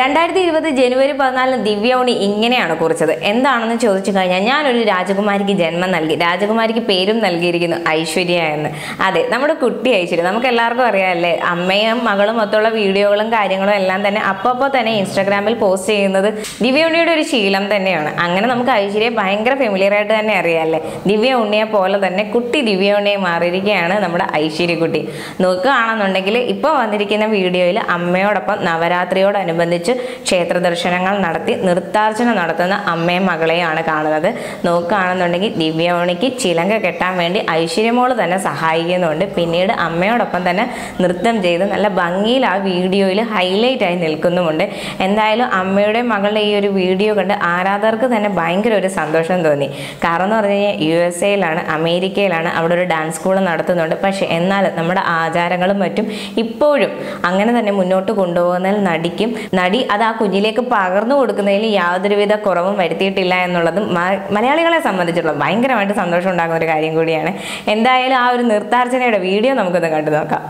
രണ്ടായിരത്തി ഇരുപത് ജനുവരി പതിനാലിന് ദിവ്യ ഉണ്ണി ഇങ്ങനെയാണ് കുറിച്ചത്. എന്താണെന്ന് ചോദിച്ചു കഴിഞ്ഞാൽ ഞാനൊരു രാജകുമാരിക്ക് ജന്മം നൽകി രാജകുമാരിക്ക് പേരും നൽകിയിരിക്കുന്നു ഐശ്വര്യ എന്ന്. അതെ നമ്മുടെ കുട്ടി ഐശ്വര്യ. നമുക്ക് എല്ലാവർക്കും അറിയാമല്ലേ അമ്മയും മകളും മൊത്തമുള്ള വീഡിയോകളും കാര്യങ്ങളും എല്ലാം തന്നെ അപ്പോൾ തന്നെ ഇൻസ്റ്റാഗ്രാമിൽ പോസ്റ്റ് ചെയ്യുന്നത് ദിവ്യ ഉണ്ണിയുടെ ഒരു ശീലം തന്നെയാണ്. അങ്ങനെ നമുക്ക് ഐശ്വര്യ ഭയങ്കര ഫെമിലിയർ ആയിട്ട് തന്നെ അറിയാമല്ലേ ദിവ്യ ഉണ്ണിയെ പോലെ തന്നെ കുട്ടി ദിവ്യ ഉണ്ണിയെ മാറിയിരിക്കുകയാണ് നമ്മുടെ ഐശ്വര്യ ഐശ്വര്യക്കുട്ടി നോക്കുകയാണെന്നുണ്ടെങ്കിൽ ഇപ്പോൾ വന്നിരിക്കുന്ന വീഡിയോയിൽ അമ്മയോടൊപ്പം നവരാത്രിയോടനുബന്ധിച്ച് ക്ഷേത്ര ദർശനങ്ങൾ നടത്തി നൃത്താർച്ചന നടത്തുന്ന അമ്മയും മകളെയാണ് കാണുന്നത്. നോക്കുകയാണെന്നുണ്ടെങ്കിൽ ദിവ്യമണിക്ക് ചിലങ്ക കെട്ടാൻ വേണ്ടി ഐശ്വര്യമോൾ തന്നെ സഹായിക്കുന്നുണ്ട്. പിന്നീട് അമ്മയോടൊപ്പം തന്നെ നൃത്തം ചെയ്ത് നല്ല ഭംഗിയിൽ ആ വീഡിയോയിൽ ഹൈലൈറ്റ് ആയി നിൽക്കുന്നുമുണ്ട്. എന്തായാലും അമ്മയുടെ മകളുടെ ഈ ഒരു വീഡിയോ കണ്ട് ആരാധകർക്ക് തന്നെ ഭയങ്കര ഒരു സന്തോഷം തോന്നി. കാരണം എന്ന് പറഞ്ഞു കഴിഞ്ഞാൽ യു എസ് എയിലാണ് അമേരിക്കയിലാണ് അവിടെ ഒരു ഡാൻസ് സ്കൂൾ നടത്തുന്നുണ്ട്. പക്ഷേ എന്നാലും നമ്മുടെ ആചാരങ്ങളും മറ്റും ഇപ്പോഴും അങ്ങനെ തന്നെ മുന്നോട്ട് കൊണ്ടുപോകുന്നതിൽ നടിക്കും നടി അത് ആ കുഞ്ഞിലേക്ക് പകർന്നു കൊടുക്കുന്നതിൽ യാതൊരുവിധ കുറവും വരുത്തിയിട്ടില്ല എന്നുള്ളതും മലയാളികളെ സംബന്ധിച്ചുള്ള ഭയങ്കരമായിട്ട് സന്തോഷം ഉണ്ടാകുന്ന ഒരു കാര്യം കൂടിയാണ്. എന്തായാലും ആ ഒരു നൃത്താർച്ചനയുടെ വീഡിയോ നമുക്കൊന്ന് കണ്ടു നോക്കാം.